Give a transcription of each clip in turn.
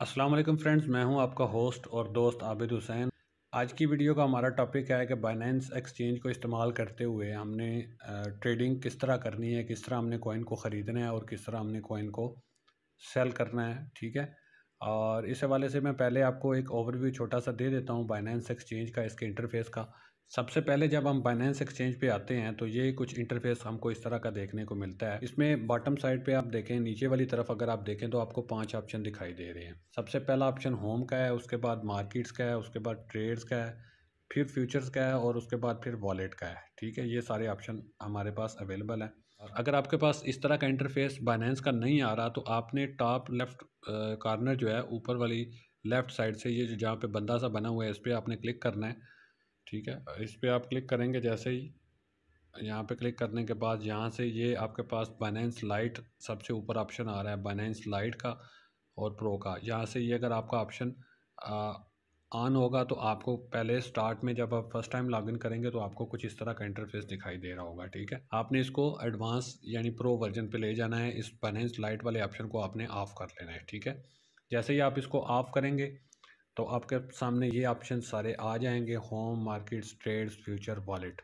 अस्सलाम वालेकुम फ्रेंड्स, मैं हूँ आपका होस्ट और दोस्त आबिद हुसैन। आज की वीडियो का हमारा टॉपिक है कि बाइनेंस एक्सचेंज को इस्तेमाल करते हुए हमने ट्रेडिंग किस तरह करनी है, किस तरह हमने कॉइन को ख़रीदना है और किस तरह हमने कॉइन को सेल करना है, ठीक है? और इस हवाले से मैं पहले आपको एक ओवरव्यू छोटा सा दे देता हूँ बाइनेंस एक्सचेंज का, इसके इंटरफेस का। सबसे पहले जब हम बाइनेंस एक्सचेंज पे आते हैं तो ये कुछ इंटरफेस हमको इस तरह का देखने को मिलता है। इसमें बॉटम साइड पे आप देखें, नीचे वाली तरफ़ अगर आप देखें तो आपको पाँच ऑप्शन दिखाई दे रहे हैं। सबसे पहला ऑप्शन होम का है, उसके बाद मार्केट्स का है, उसके बाद ट्रेड्स का है, फिर फ्यूचर्स का है, और उसके बाद फिर वॉलेट का है। ठीक है, ये सारे ऑप्शन हमारे पास अवेलेबल है। अगर आपके पास इस तरह का इंटरफेस बाइनेंस का नहीं आ रहा तो आपने टॉप लेफ़्ट कॉर्नर जो है, ऊपर वाली लेफ़्ट साइड से ये जो जहाँ पे बंदा सा बना हुआ है, इस पर आपने क्लिक करना है। ठीक है? इस पर आप क्लिक करेंगे जैसे ही, यहाँ पे क्लिक करने के बाद यहाँ से ये आपके पास बाइनेंस लाइट सबसे ऊपर ऑप्शन आ रहा है बाइनेंस लाइट का और प्रो का। यहाँ से ये अगर आपका ऑप्शन ऑन होगा तो आपको पहले स्टार्ट में जब आप फ़र्स्ट टाइम लॉगिन करेंगे तो आपको कुछ इस तरह का इंटरफेस दिखाई दे रहा होगा, ठीक है? आपने इसको एडवांस यानी प्रो वर्जन पे ले जाना है। इस बाइनेंस लाइट वाले ऑप्शन को आपने ऑफ़ कर लेना है, ठीक है? जैसे ही आप इसको ऑफ़ करेंगे तो आपके सामने ये ऑप्शन सारे आ जाएँगे home markets trades future wallet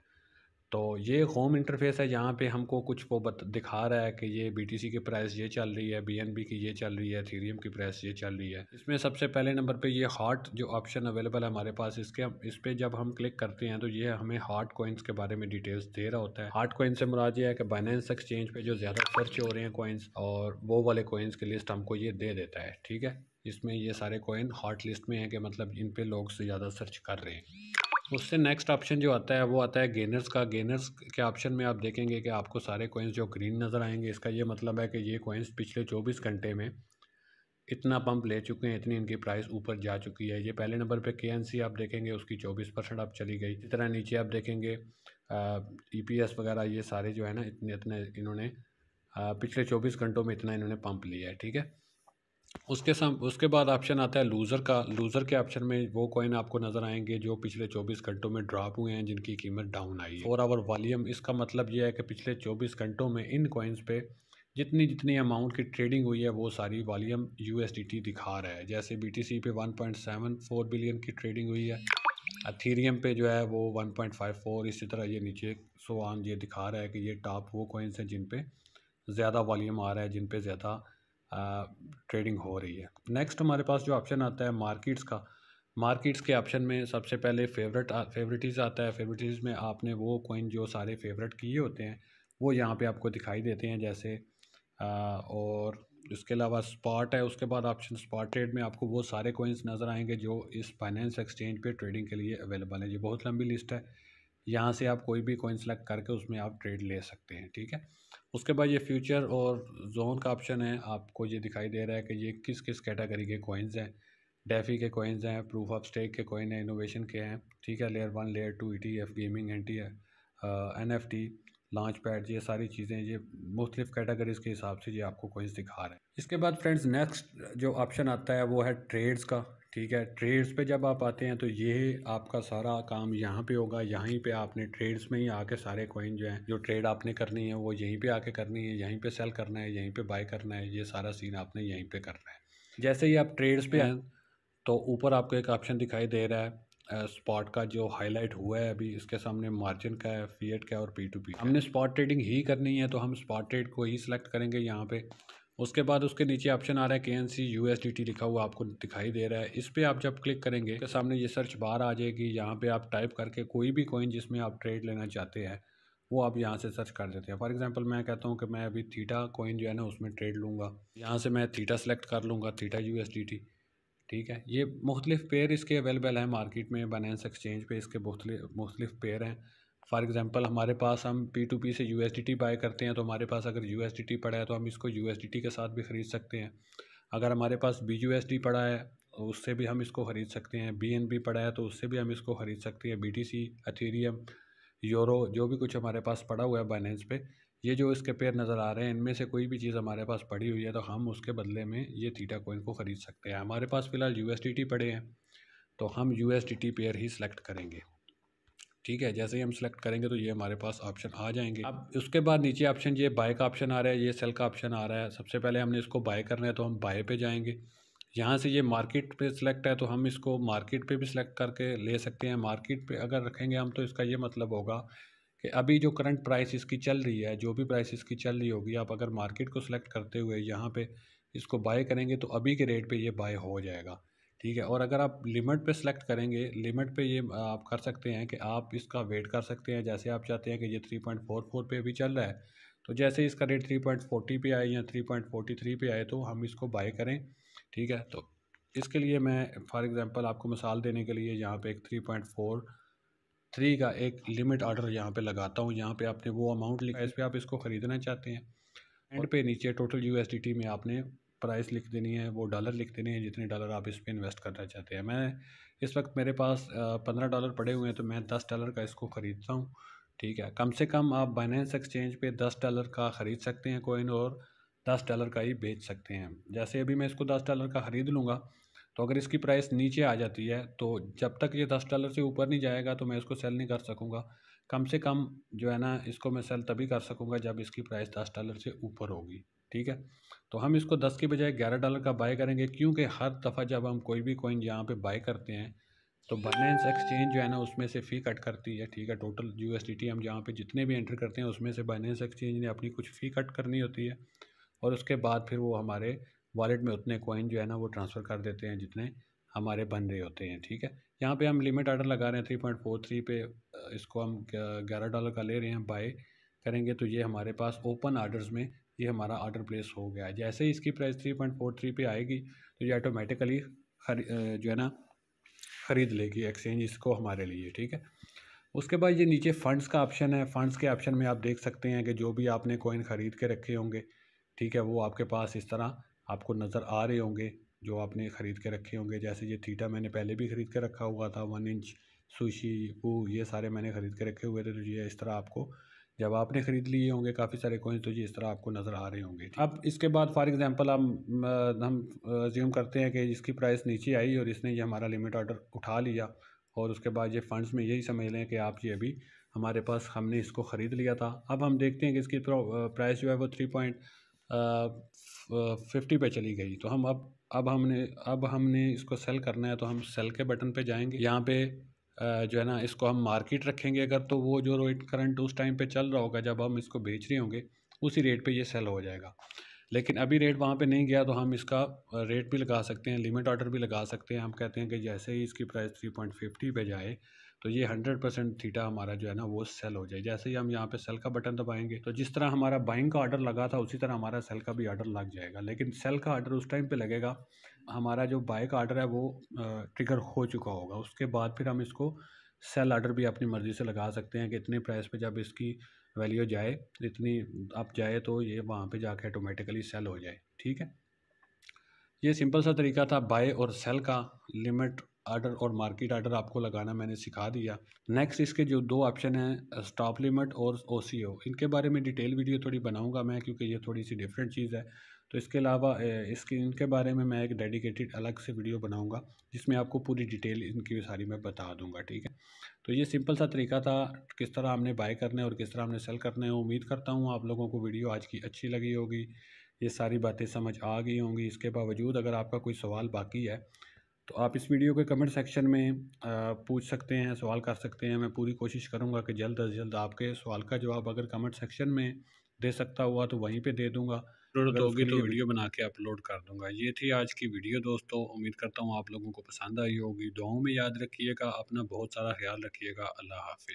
तो ये होम इंटरफेस है जहाँ पे हमको कुछ वो बत, दिखा रहा है कि ये बीटीसी की प्राइस ये चल रही है बीएनबी की ये चल रही है थीरियम की प्राइस ये चल रही है। इसमें सबसे पहले नंबर पे ये हॉट जो ऑप्शन अवेलेबल है हमारे पास, इसके इस पर जब हम क्लिक करते हैं तो ये हमें हार्ट कोइंस के बारे में डिटेल्स दे रहा होता है। हार्ट कोइन से मुराद ये है कि बाइनेंस एक्सचेंज पे जो ज़्यादा सर्च हो रहे हैं कोइंस और वो वाले कोइंस की लिस्ट हमको ये दे देता है, ठीक है? इसमें ये सारे कोइन हॉट लिस्ट में है कि मतलब इन पे लोग से ज़्यादा सर्च कर रहे हैं। उससे नेक्स्ट ऑप्शन जो आता है, वो आता है गेनर्स का। गेनर्स के ऑप्शन में आप देखेंगे कि आपको सारे कोइंस जो ग्रीन नज़र आएँगे, इसका ये मतलब है कि ये कोइंस पिछले 24 घंटे में इतना पंप ले चुके हैं, इतनी इनकी प्राइस ऊपर जा चुकी है। ये पहले नंबर पे के आप देखेंगे, उसकी 24 परसेंट आप चली गई। इस तरह नीचे आप देखेंगे ई पी एस वगैरह, ये सारे जो है ना, इतने इतने इन्होंने पिछले चौबीस घंटों में इतना इन्होंने पंप लिया है, ठीक है? उसके सम, उसके बाद ऑप्शन आता है लूज़र का लूज़र के ऑप्शन में वो कॉइन आपको नज़र आएँगे जो पिछले 24 घंटों में ड्रॉप हुए हैं, जिनकी कीमत डाउन आई है। और आवर वॉल्यूम इसका मतलब ये है कि पिछले 24 घंटों में इन कॉइन्स पे जितनी जितनी अमाउंट की ट्रेडिंग हुई है, वो सारी वॉल्यूम यू दिखा रहा है। जैसे बी टी पे वन बिलियन की ट्रेडिंग हुई है अथीरियम पे जो है वो 1.54 इसी तरह ये नीचे सो ये दिखा रहा है कि ये टॉप वो कॉइन्स हैं जिन पे ज़्यादा वॉल्यूम आ रहा है, जिन पे ज़्यादा ट्रेडिंग हो रही है। नेक्स्ट हमारे पास जो ऑप्शन आता है मार्केट्स का मार्केट्स के ऑप्शन में सबसे पहले फेवरेट फेवरेटीज़ आता है। फेवरेटिज़ में आपने वो कोइन जो सारे फेवरेट किए होते हैं वो यहाँ पे आपको दिखाई देते हैं जैसे आ, और इसके अलावा स्पॉट है उसके बाद ऑप्शन स्पॉट ट्रेड में आपको वो सारे कोइंस नज़र आएँगे जो इस फाइनेंस एक्सचेंज पे ट्रेडिंग के लिए अवेलेबल है। ये बहुत लंबी लिस्ट है। यहाँ से आप कोई भी कोइन सेलेक्ट करके उसमें आप ट्रेड ले सकते हैं, ठीक है? उसके बाद ये फ्यूचर और जोन का ऑप्शन है। आपको ये दिखाई दे रहा है कि ये किस किस कैटेगरी के कोइंस हैं। डेफी के कोइंस हैं प्रूफ ऑफ़ स्टेक के कोइन हैं इनोवेशन के हैं, ठीक है? Layer one layer two E T F gaming N T N F T launch pad ये सारी चीज़ें, ये मुख्तलिफ़ कैटेगरीज़ के हिसाब से ये आपको कोइंस दिखा रहे हैं। इसके बाद फ्रेंड्स नेक्स्ट जो ऑप्शन आता है वो है ट्रेड्स का। ठीक है ट्रेड्स पे जब आप आते हैं तो ये आपका सारा काम यहाँ पे होगा, यहीं पे आपने ट्रेड्स में ही आके सारे कोइन जो हैं, जो ट्रेड आपने करनी है, वो यहीं पे आके करनी है, यहीं पे सेल करना है, यहीं पे बाय करना है, ये सारा सीन आपने यहीं पे करना है। जैसे ही आप ट्रेड्स पे हैं तो ऊपर आपको एक ऑप्शन दिखाई दे रहा है स्पॉट का जो हाईलाइट हुआ है अभी, इसके सामने मार्जिन का है फीएट का है और पी टू पी हमने स्पॉट ट्रेडिंग ही करनी है तो हम स्पॉट ट्रेड को ही सिलेक्ट करेंगे यहाँ पे। उसके बाद उसके नीचे ऑप्शन आ रहा है के N C U S D T लिखा हुआ आपको दिखाई दे रहा है। इस पर आप जब क्लिक करेंगे तो सामने ये सर्च बार आ जाएगी। यहाँ पे आप टाइप करके कोई भी कोइन जिसमें आप ट्रेड लेना चाहते हैं, वो आप यहाँ से सर्च कर देते हैं। फॉर एग्जांपल मैं कहता हूँ कि मैं अभी थीटा कोइन जो है ना, उसमें ट्रेड लूँगा। यहाँ से मैं थीटा सेलेक्ट कर लूँगा theta U S D T ठीक है? ये मुख्तलिफ़ पेयर इसके अवेलेबल हैं मार्केट में बनास एक्सचेंज पे इसके मुख्तलिफ़ पेयर हैं। फॉर एग्ज़ाम्पल हमारे पास हम पी टू पी से U S D T buy करते हैं तो हमारे पास अगर यू एस डी टी पड़ा है तो हम इसको यू एस डी टी के साथ भी ख़रीद सकते हैं। अगर हमारे पास बी यू पड़ा है तो उससे भी हम इसको ख़रीद सकते हैं। बी एन बी पड़ा है तो उससे भी हम इसको ख़रीद सकते हैं। B T C Ethereum euro जो भी कुछ हमारे पास पड़ा हुआ है बाइनेंस पे, ये जो इसके पेयर नज़र आ रहे हैं, इनमें से कोई भी चीज़ हमारे पास पड़ी हुई है तो हम उसके बदले में ये थीटा कोइन को ख़रीद सकते हैं। हमारे पास फ़िलहाल यू पड़े हैं तो हम यू पेयर ही सिलेक्ट करेंगे। ठीक है जैसे ही हम सेलेक्ट करेंगे तो ये हमारे पास ऑप्शन आ जाएँगे। अब उसके बाद नीचे ऑप्शन ये बाय का ऑप्शन आ रहा है ये सेल का ऑप्शन आ रहा है। सबसे पहले हमने इसको बाय करना है तो हम बाय पे जाएँगे। यहाँ से ये मार्केट पे सिलेक्ट है तो हम इसको मार्केट पे भी सिलेक्ट करके ले सकते हैं। मार्केट पे अगर रखेंगे हम तो इसका ये मतलब होगा कि अभी जो करंट प्राइस इसकी चल रही है जो भी प्राइस इसकी चल रही होगी आप अगर मार्केट को सिलेक्ट करते हुए यहाँ पे इसको बाय करेंगे तो अभी के रेट पे ये बाय हो जाएगा। ठीक है? और अगर आप लिमिट पे सिलेक्ट करेंगे लिमिट पे ये आप कर सकते हैं कि आप इसका वेट कर सकते हैं। जैसे आप चाहते हैं कि ये थ्री पॉइंट फोर फोर पे अभी चल रहा है तो जैसे इसका रेट थ्री पॉइंट फोर्टी पे आए या थ्री पॉइंट फोर्टी थ्री पे आए तो हम इसको बाय करें ठीक है? तो इसके लिए मैं फॉर एग्ज़ाम्पल आपको मिसाल देने के लिए यहाँ पे एक थ्री पॉइंट फोर थ्री का एक लिमिट ऑर्डर यहाँ पे लगाता हूँ। यहाँ पे आपने वो अमाउंट लिखा है इस पर आप इसको ख़रीदना चाहते हैं। एंड पे नीचे टोटल यू में आपने प्राइस लिख देनी है, वो डॉलर लिख देने हैं, जितने डॉलर आप इस पर इन्वेस्ट करना चाहते हैं। मैं इस वक्त मेरे पास पंद्रह डॉलर पड़े हुए हैं तो मैं दस डॉलर का इसको ख़रीदता हूँ। ठीक है, कम से कम आप बाइनेंस एक्सचेंज पे दस डॉलर का ख़रीद सकते हैं कोइन और दस डॉलर का ही बेच सकते हैं। जैसे अभी मैं इसको दस डॉलर का ख़रीद लूँगा तो अगर इसकी प्राइस नीचे आ जाती है तो जब तक ये दस डॉलर से ऊपर नहीं जाएगा तो मैं इसको सेल नहीं कर सकूँगा। कम से कम जो है ना, इसको मैं सेल तभी कर सकूँगा जब इसकी प्राइस दस डॉलर से ऊपर होगी। ठीक है? तो हम इसको दस के बजाय ग्यारह डॉलर का बाय करेंगे, क्योंकि हर दफ़ा जब हम कोई भी कोइन यहाँ पे बाय करते हैं तो बाइनेंस एक्सचेंज जो है ना, उसमें से फ़ी कट करती है, ठीक है? टोटल यू हम जहाँ पे जितने भी एंटर करते हैं, उसमें से बाइनेंस एक्सचेंज ने अपनी कुछ फ़ी कट करनी होती है। और उसके बाद फिर वो हमारे वॉलेट में उतने कोइन जो है ना, वो ट्रांसफ़र कर देते हैं, जितने हमारे बन रहे होते हैं, ठीक है? यहाँ पे हम लिमिट आर्डर लगा रहे हैं थ्री पॉइंट फोर थ्री पे इसको हम ग्यारह डॉलर का ले रहे हैं बाय करेंगे तो ये हमारे पास ओपन आर्डर्स में ये हमारा ऑर्डर प्लेस हो गया है। जैसे ही इसकी price three point four three पे आएगी तो ये ऑटोमेटिकली जो है ना, ख़रीद लेगी एक्सचेंज इसको हमारे लिए, ठीक है? उसके बाद ये नीचे फ़ंड्स का ऑप्शन है। फ़ंड्स के ऑप्शन में आप देख सकते हैं कि जो भी आपने कोइन ख़रीद के रखे होंगे, ठीक है, वो आपके पास इस तरह आपको नज़र आ रहे होंगे, जो आपने ख़रीद के रखे होंगे। जैसे ये थीटा मैंने पहले भी ख़रीद के रखा हुआ था वन इंच सुशी वो, ये सारे मैंने ख़रीद के रखे हुए थे तो ये इस तरह आपको जब आपने ख़रीद लिए होंगे, काफ़ी सारे कोइन तो ये इस तरह आपको नज़र आ रहे होंगे अब इसके बाद फॉर एग्ज़ाम्पल हम हम ज्यूम करते हैं कि इसकी प्राइस नीचे आई और इसने ये हमारा लिमिट ऑर्डर उठा लिया और उसके बाद ये फ़ंड्स में यही समझ लें कि आप ये अभी हमारे पास हमने इसको ख़रीद लिया था। अब हम देखते हैं कि इसकी प्राइस जो है वो थ्री पॉइंट फिफ्टी पे चली गई। तो हम अब अब हमने अब हमने इसको सेल करना है तो हम सेल के बटन पे जाएँगे। यहाँ पे जो है ना, इसको हम मार्केट रखेंगे अगर तो वो जो रेट करंट उस टाइम पे चल रहा होगा, जब हम इसको बेच रहे होंगे, उसी रेट पे ये सेल हो जाएगा। लेकिन अभी रेट वहाँ पे नहीं गया तो हम इसका रेट भी लगा सकते हैं लिमिट ऑर्डर भी लगा सकते हैं। हम कहते हैं कि जैसे ही इसकी प्राइस थ्री पॉइंट फिफ्टी पे जाए तो ये हंड्रेड परसेंट थीटा हमारा जो है ना, वो सेल हो जाए। जैसे ही हम यहाँ पे सेल का बटन दबाएँगे तो जिस तरह हमारा बाइंग का ऑर्डर लगा था, उसी तरह हमारा सेल का भी ऑर्डर लग जाएगा। लेकिन सेल का ऑर्डर उस टाइम पे लगेगा, हमारा जो बाय का ऑर्डर है वो ट्रिगर हो चुका होगा। उसके बाद फिर हम इसको सेल ऑर्डर भी अपनी मर्ज़ी से लगा सकते हैं कि इतने प्राइस पे जब इसकी वैल्यू जाए, इतनी आप जाए तो ये वहाँ पे जाके ऑटोमेटिकली सेल हो जाए। ठीक है? ये सिंपल सा तरीका था बाय और सेल का लिमिट आर्डर और मार्केट आर्डर आपको लगाना मैंने सिखा दिया। नेक्स्ट इसके जो दो ऑप्शन हैं स्टॉप लिमिट और ओसीओ इनके बारे में डिटेल वीडियो थोड़ी बनाऊँगा मैं, क्योंकि ये थोड़ी सी डिफरेंट चीज़ है। तो इसके अलावा इसके, इनके बारे में मैं एक डेडिकेटेड अलग से वीडियो बनाऊँगा, जिसमें आपको पूरी डिटेल इनकी सारी मैं बता दूँगा, ठीक है? तो ये सिंपल सा तरीका था, किस तरह हमने बाय करना है और किस तरह हमने सेल करना है। उम्मीद करता हूँ आप लोगों को वीडियो आज की अच्छी लगी होगी। ये सारी बातें समझ आ गई होंगी। इसके बावजूद अगर आपका कोई सवाल बाकी है तो आप इस वीडियो के कमेंट सेक्शन में पूछ सकते हैं सवाल कर सकते हैं। मैं पूरी कोशिश करूँगा कि जल्द अज जल्द आपके सवाल का जवाब अगर कमेंट सेक्शन में दे सकता हुआ तो वहीं पे दे दूँगा। अपलोड होगी तो वीडियो बना के अपलोड कर दूँगा। ये थी आज की वीडियो दोस्तों। उम्मीद करता हूँ आप लोगों को पसंद आई होगी। दुआओं में याद रखिएगा। अपना बहुत सारा ख्याल रखिएगा। अल्लाह हाफिज़।